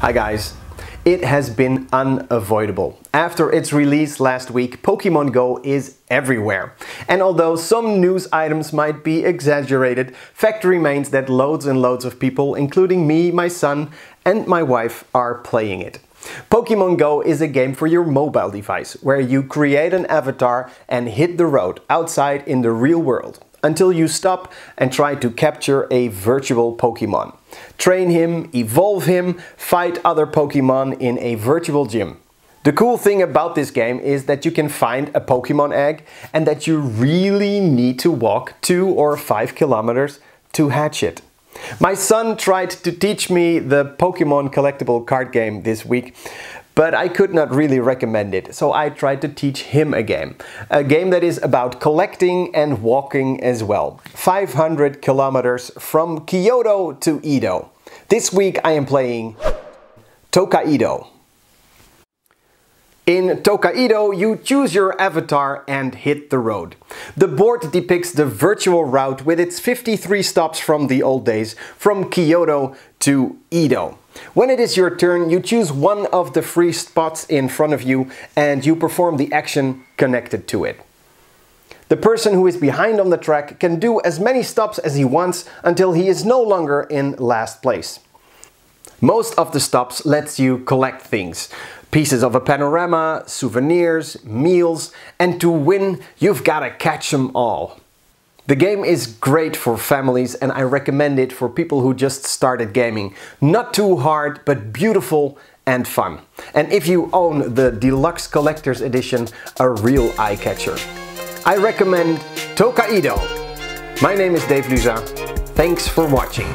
Hi guys. It has been unavoidable. After its release last week, Pokemon Go is everywhere. And although some news items might be exaggerated, fact remains that loads and loads of people, including me, my son and my wife, are playing it. Pokemon Go is a game for your mobile device, where you create an avatar and hit the road outside in the real world until you stop and try to capture a virtual Pokemon. Train him, evolve him, fight other Pokemon in a virtual gym. The cool thing about this game is that you can find a Pokemon egg and that you really need to walk 2 or 5 kilometers to hatch it. My son tried to teach me the Pokemon collectible card game this week, but I could not really recommend it, so I tried to teach him a game. A game that is about collecting and walking as well. 500 kilometers from Kyoto to Edo. This week I am playing Tokaido. In Tokaido, you choose your avatar and hit the road. The board depicts the virtual route with its 53 stops from the old days, from Kyoto to Edo. When it is your turn, you choose one of the free spots in front of you and you perform the action connected to it. The person who is behind on the track can do as many stops as he wants until he is no longer in last place. Most of the stops lets you collect things. Pieces of a panorama, souvenirs, meals, and to win, you've gotta catch them all. The game is great for families and I recommend it for people who just started gaming. Not too hard, but beautiful and fun. And if you own the Deluxe Collector's Edition, a real eye-catcher. I recommend Tokaido. My name is Dave Luza. Thanks for watching.